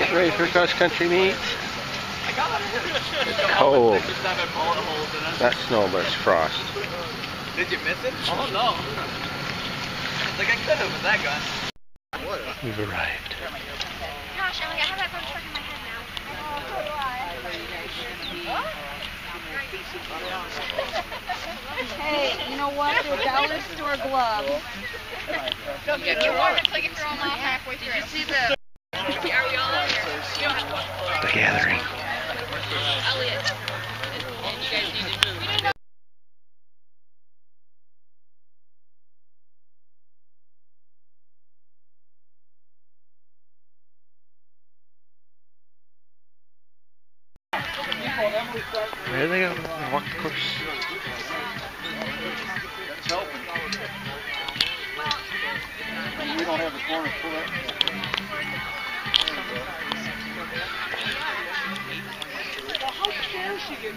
Get ready for cross country meet. It's cold. That snowbird's frost. Did you miss it? Oh no. like I could have with that gun. We've arrived. Gosh, Ellie, I have that gun stuck in my head now. Hey, you know what? Do a dollar store glove. Don't get your warm. It's like you're all off halfway through. Did you see the... The gathering. Elliot. And you guys need to move. There they go. Walk the course. We don't have the corner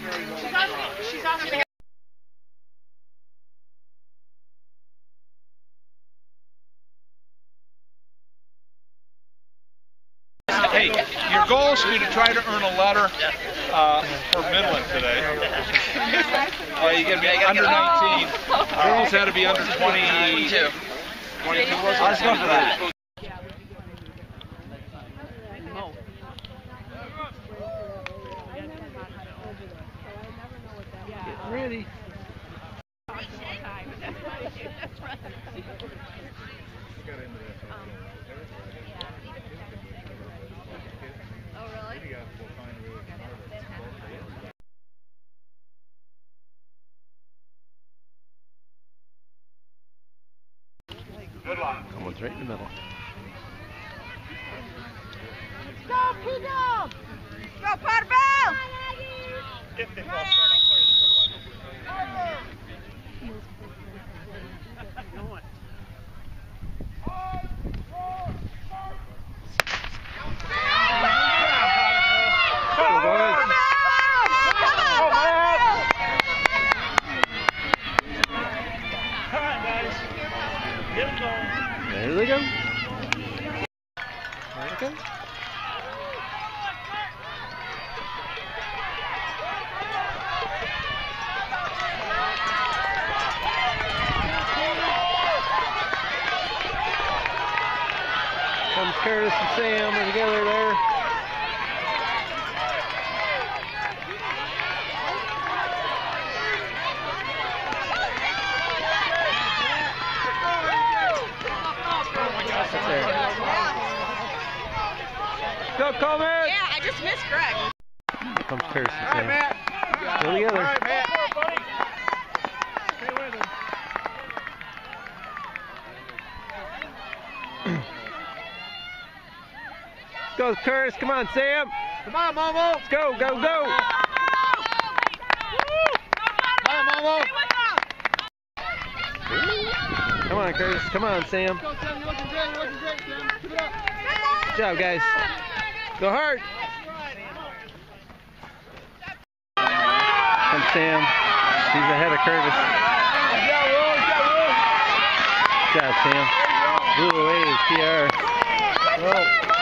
full up. Hey, your goal is to try to earn a letter uh, for Midland today. Uh, you got to be under 19. Girls had to be under 20. 22 was it? Let's go for that. Luck. Someone's right in the middle. Go, Kingdom! Go, Potterville! Go, They go. There they go. Curtis and Sam are together there. Go, Coleman! Yeah, I just missed Greg. Here comes Curtis and Sam. Go together. Let's go, Curtis. Come on, Sam. Come on, Momo. Let's go, go, go. Come on, Momo. Come on, Curtis. Come on, Sam. Go, Sam. You're looking great. You're looking great, Sam. Keep up. Good job, guys. Go hard. Come Sam. He's ahead of Curtis. Good job, Sam. Blue away is PR.